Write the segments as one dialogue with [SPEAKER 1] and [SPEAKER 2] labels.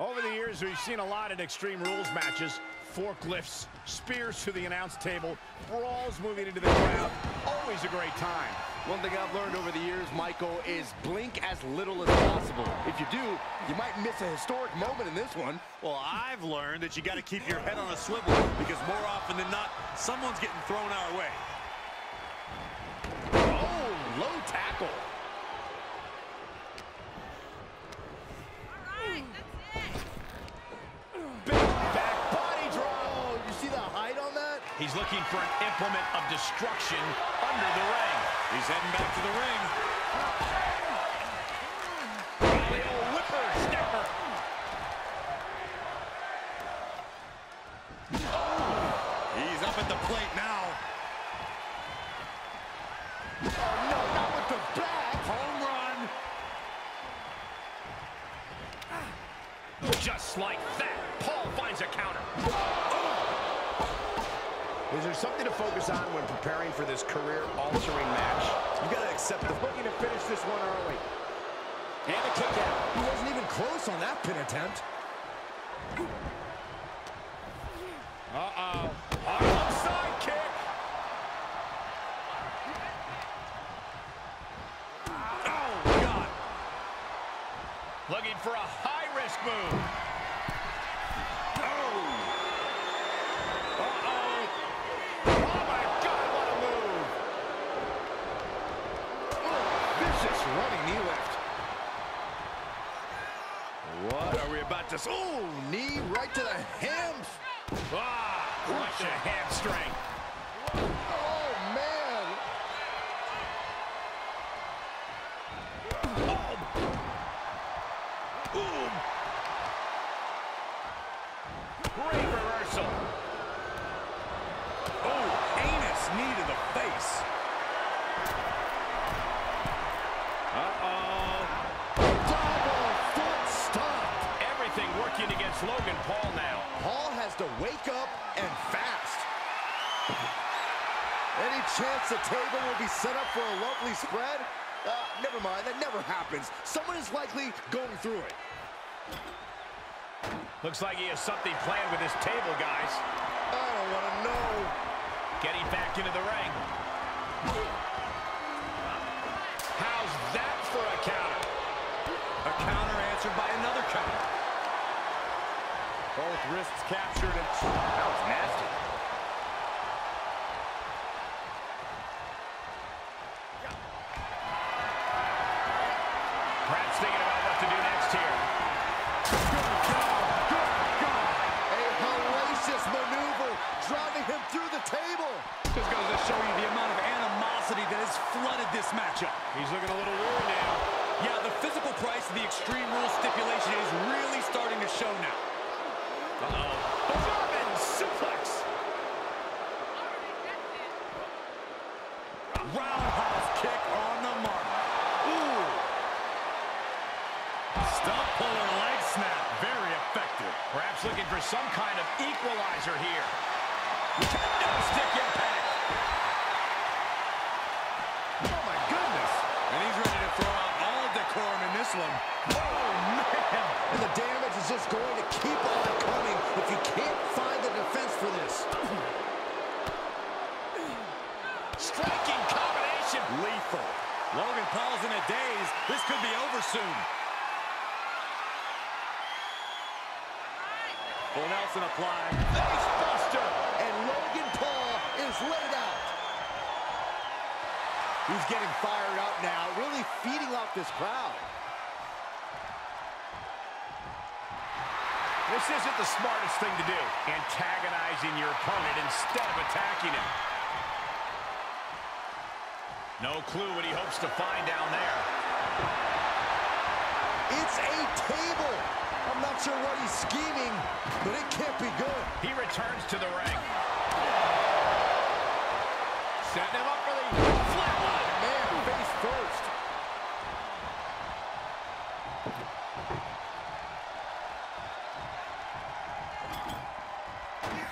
[SPEAKER 1] Over the years, we've seen a lot in Extreme Rules matches. Forklifts, spears to the announce table, brawls moving into the crowd. Always a great time.
[SPEAKER 2] One thing I've learned over the years, Michael, is blink as little as possible. If you do, you might miss a historic moment in this one.
[SPEAKER 3] Well, I've learned that you got to keep your head on a swivel because more often than not, someone's getting thrown our way.
[SPEAKER 2] Oh, low tackle.
[SPEAKER 1] Big back body drop.
[SPEAKER 2] Oh, you see the height on that?
[SPEAKER 1] He's looking for an implement of destruction under the ring.
[SPEAKER 3] He's heading back to the ring.
[SPEAKER 1] The old whipper snapper.
[SPEAKER 3] He's up at the plate now.
[SPEAKER 2] No, not with the back.
[SPEAKER 3] Home run.
[SPEAKER 1] Just like that, Paul finds a counter. Is there something to focus on when preparing for this career-altering match?
[SPEAKER 2] You got to accept the
[SPEAKER 1] Looking to finish this one early. And a kick out.
[SPEAKER 2] He wasn't even close on that pin attempt.
[SPEAKER 1] Uh-oh. Side kick.
[SPEAKER 3] Oh, God.
[SPEAKER 1] Looking for a high-risk move.
[SPEAKER 3] Oh.
[SPEAKER 1] Uh-oh. Oh, my God, what a move. Vicious running knee lift.
[SPEAKER 2] What are we about to... Oh, knee right to the hams.
[SPEAKER 1] Ah, crush a hamstring.
[SPEAKER 2] Oh, man.
[SPEAKER 1] Boom. Great reversal.
[SPEAKER 3] Oh, heinous knee to the face.
[SPEAKER 1] Uh-oh.
[SPEAKER 2] Double foot stomp.
[SPEAKER 1] Everything working against Logan Paul now.
[SPEAKER 2] Paul has to wake up and fast. Any chance the table will be set up for a lovely spread? Uh, never mind, that never happens. Someone is likely going through it.
[SPEAKER 1] Looks like he has something planned with his table, guys.
[SPEAKER 2] I don't want to know.
[SPEAKER 1] Getting back into the ring. How's that for a counter?
[SPEAKER 3] A counter answered by another counter.
[SPEAKER 2] Both wrists captured and that was nasty.
[SPEAKER 1] Perhaps thinking about what to do next here.
[SPEAKER 2] A hellacious maneuver driving him through the table.
[SPEAKER 3] Just goes to show you the amount of animosity that has flooded this matchup.
[SPEAKER 1] He's looking a little worried now.
[SPEAKER 3] Yeah, the physical price of the Extreme Rules stipulation is really starting to show now.
[SPEAKER 1] Looking for some kind of equalizer here. Kendo stick impact.
[SPEAKER 2] Oh my goodness.
[SPEAKER 3] And he's ready to throw out all decorum in this one.
[SPEAKER 2] Oh man. And the damage is just going to keep
[SPEAKER 3] Paul's in a daze. This could be over soon. Full Nelson applied.
[SPEAKER 1] Face buster.
[SPEAKER 2] And Logan Paul is laid out. He's getting fired up now, really feeding off this crowd.
[SPEAKER 1] This isn't the smartest thing to do. Antagonizing your opponent instead of attacking him. No clue what he hopes to find down there.
[SPEAKER 2] It's a table. I'm not sure what he's scheming, but it can't be good.
[SPEAKER 1] He returns to the ring. Setting him up for the flatline.
[SPEAKER 2] Man, face first.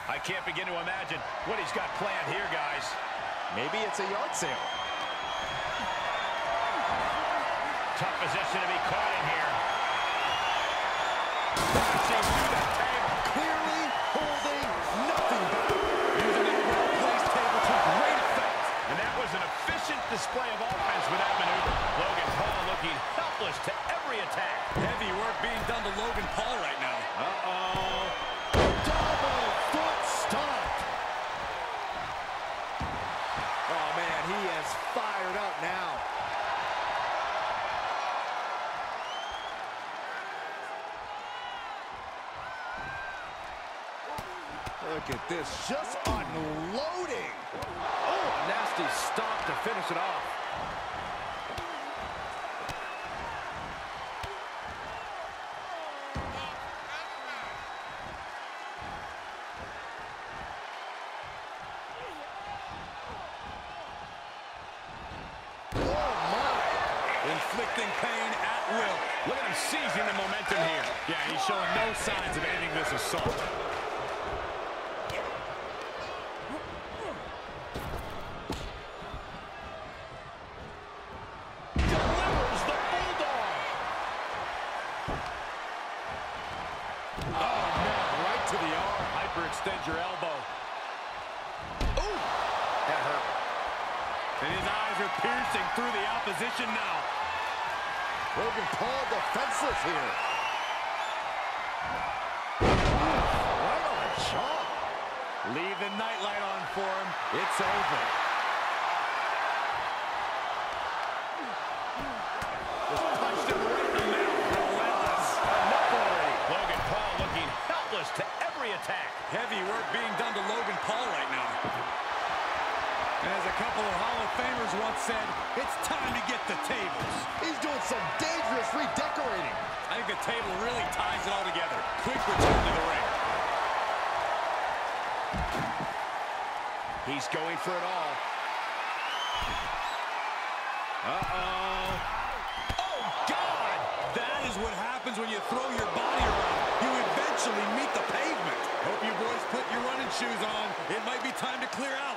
[SPEAKER 1] I can't begin to imagine what he's got planned here, guys.
[SPEAKER 2] Maybe it's a yard sale.
[SPEAKER 1] Tough position to be caught in here. Crashing through that table.
[SPEAKER 2] Clearly holding nothing back.
[SPEAKER 3] Using that well-placed table to great effect.
[SPEAKER 1] And that was an efficient display of offense with that maneuver. Logan Paul looking helpless to every attack.
[SPEAKER 3] Heavy work being done to Logan Paul right now. Uh-oh.
[SPEAKER 2] Look at this, just unloading. Oh, a nasty stop to finish it off. Oh.
[SPEAKER 3] Inflicting pain at will.
[SPEAKER 1] Look at him seizing the momentum here.
[SPEAKER 3] Yeah, he's showing no signs of ending this assault. Your elbow.
[SPEAKER 2] Ooh, that hurt.
[SPEAKER 3] And his eyes are piercing through the opposition now.
[SPEAKER 2] Logan Paul defenseless here. Right on the jaw.
[SPEAKER 3] Leave the nightlight on for him. It's over.
[SPEAKER 1] Punched him right in the mouth. Relentless. Enough already. Logan Paul looking helpless to attack.
[SPEAKER 3] Heavy work being done to Logan Paul right now. As a couple of Hall of Famers once said, it's time to get the tables.
[SPEAKER 2] He's doing some dangerous redecorating.
[SPEAKER 3] I think the table really ties it all together. Quick return to the ring.
[SPEAKER 1] He's going for it all.
[SPEAKER 3] Uh-oh. Oh, God! That is what happens when you throw your body around. You eventually meet the pavement. Hope you boys put your running shoes on. It might be time to clear out.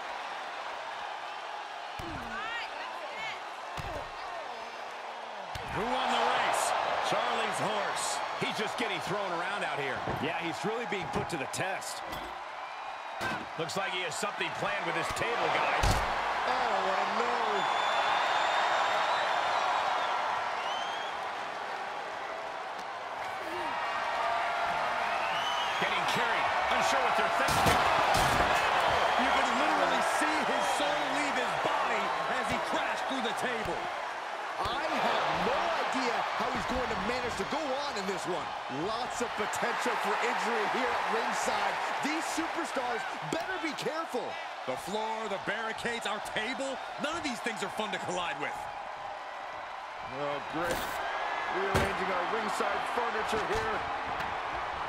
[SPEAKER 1] Who won the race? Charlie's horse. He's just getting thrown around out here. Yeah, he's really being put to the test. Looks like he has something planned with his table, guys.
[SPEAKER 2] Oh,
[SPEAKER 1] Getting carried. Unsure what they're thinking.
[SPEAKER 3] You can literally see his soul leave his body as he crashed through the table.
[SPEAKER 2] I have no idea how he's going to manage to go on in this one. Lots of potential for injury here at ringside. These superstars better be careful.
[SPEAKER 3] The floor, the barricades, our table, none of these things are fun to collide with.
[SPEAKER 2] Oh, great. Rearranging our ringside furniture here.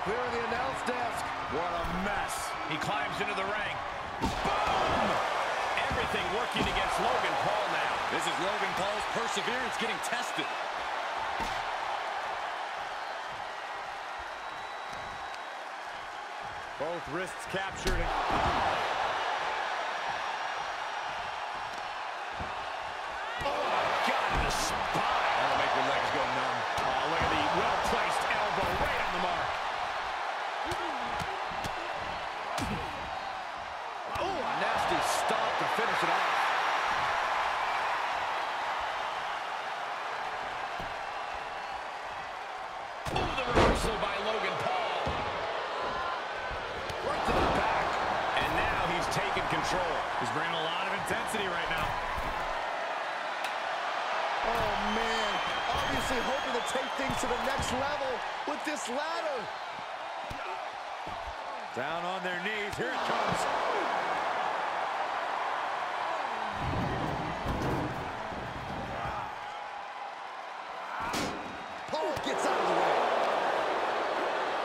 [SPEAKER 2] Clearing the announce desk.
[SPEAKER 1] What a mess. He climbs into the ring. Boom! Everything working against Logan Paul now.
[SPEAKER 3] This is Logan Paul's perseverance getting tested. Both wrists captured.
[SPEAKER 1] Control.
[SPEAKER 3] He's bringing a lot of intensity right now.
[SPEAKER 2] Oh, man. Obviously hoping to take things to the next level with this ladder.
[SPEAKER 3] Down on their knees. Here it comes.
[SPEAKER 2] Paul gets out of the way.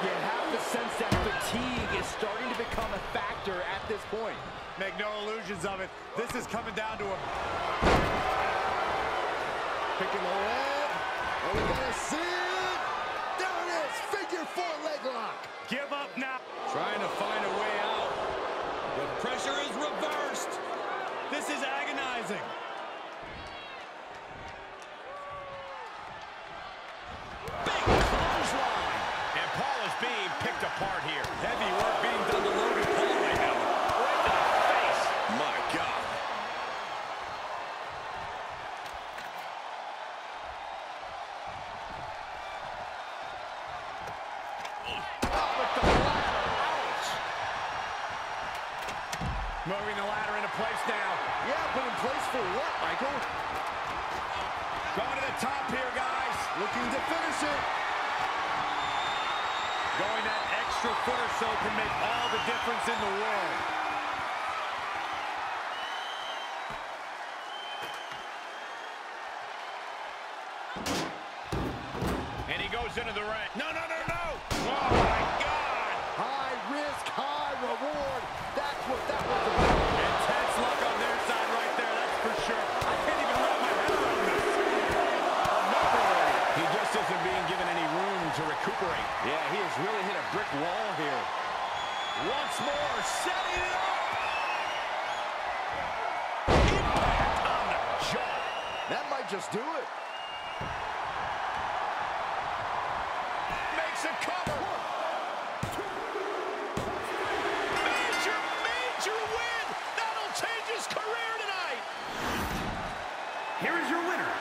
[SPEAKER 4] You have to sense that fatigue is starting to become a factor at this point.
[SPEAKER 3] Make no illusions of it. This is coming down to a
[SPEAKER 2] Picking the leg. Are we gonna see it? There it is. Figure four leg lock.
[SPEAKER 3] give up now. Trying to find a way out. The pressure is reversed. This is agonizing.
[SPEAKER 1] Big clothesline. And Paul Moving the ladder into place now.
[SPEAKER 2] Yeah, but in place for what, Michael?
[SPEAKER 1] Going to the top here, guys.
[SPEAKER 2] Looking to finish it.
[SPEAKER 1] Going that extra foot or so can make all the difference in the world. And he goes into the ring. No!
[SPEAKER 2] That might just do it.
[SPEAKER 1] Makes a cover. Major, major win. That'll change his career tonight.
[SPEAKER 5] Here is your winner,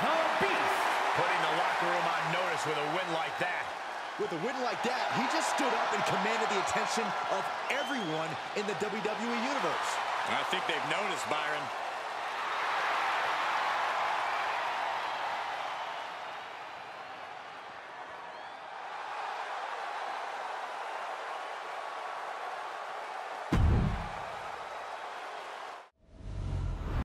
[SPEAKER 5] the Beast.
[SPEAKER 1] Putting the locker room on notice with a win like that.
[SPEAKER 2] With a win like that, he just stood up and commanded the attention of everyone in the WWE Universe.
[SPEAKER 3] I think they've noticed, Byron.